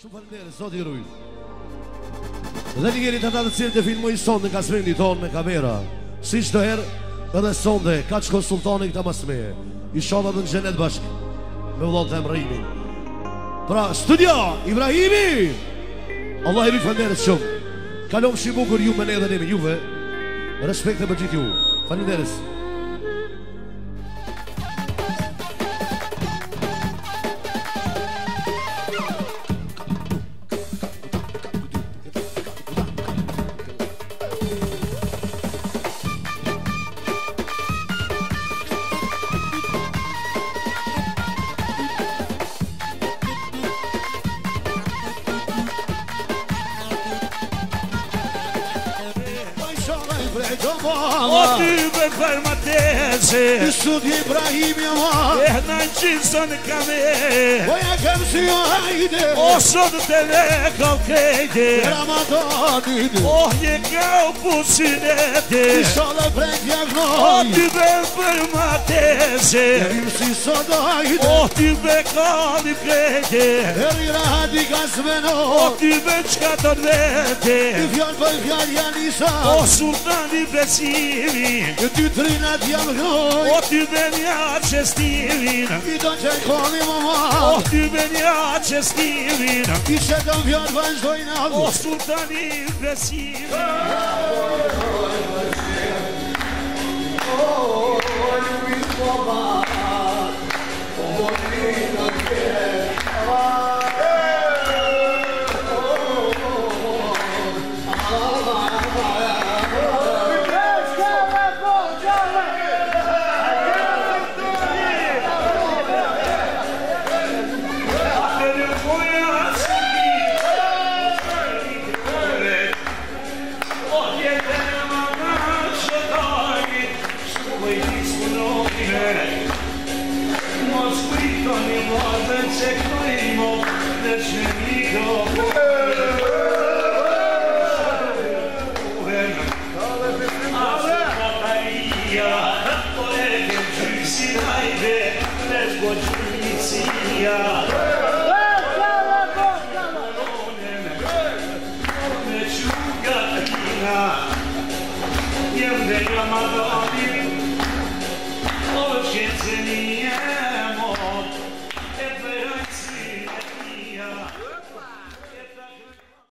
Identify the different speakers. Speaker 1: Shumë falë mërë, sot i rujtë Dhe një njëri të të të cilë të filmu i sonde Ka së tonë me kamera Si që të herë edhe sonde Ka që konsultoni këta masme I shodat në gjenet bashkë Me vëllon të emrejmi Pra, studio, Ibrahimi Allah i rifë nërës shumë Kalom shimukur ju me ne dhe ne me juve Respekt e bëgjit ju Falë
Speaker 2: Jogou bola. pra ima tese istut ibrahimi mba jennan ciny son nikame bo po ja kem si jo hajde bo sotiente le ka usk 굉장히 zem se ra ma dojdi po xнее kem u pusi dhete i sholo prej via g unusual po ti ve i ma tese dir merci ik sen so do hajde po ti ve i ka li i ki qka to tdhete un vion po ni vitrina you O, ty venia acest divina you do ce comi mama O, you venia acest divina I ce dom vion vanjdoina O, sultanii vesivina minute Uno scritto ogni volta c'è primo del nemico Yeah. Madonna